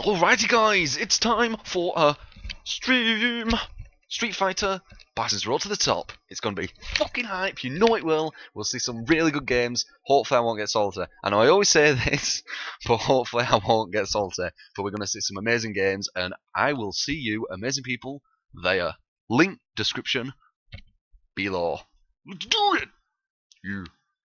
Alrighty guys, it's time for a stream! Street Fighter, Bison's Road to the Top. It's going to be fucking hype, you know it will. We'll see some really good games. Hopefully I won't get salty. I know I always say this, but hopefully I won't get salty. But we're going to see some amazing games, and I will see you, amazing people, there. Link description below. Let's do it! You.